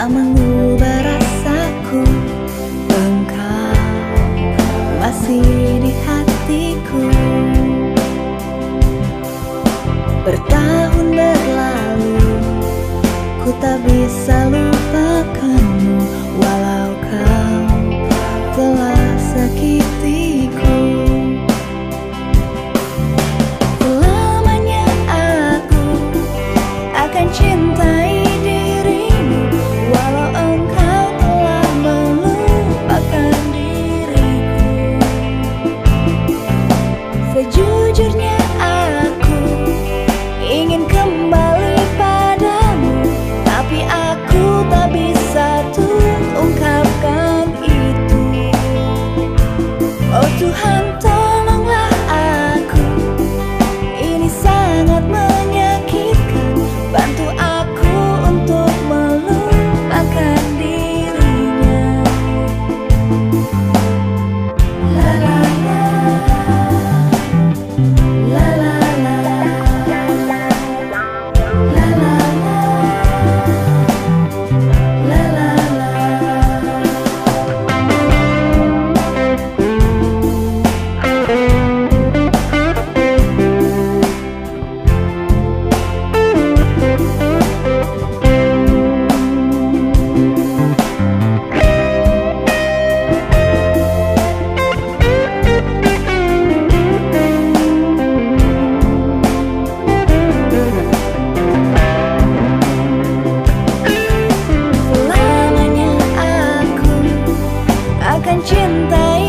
tak mengubah rasaku. Engkau masih di hatiku. Bertahun berlalu ku tak bisa 等待。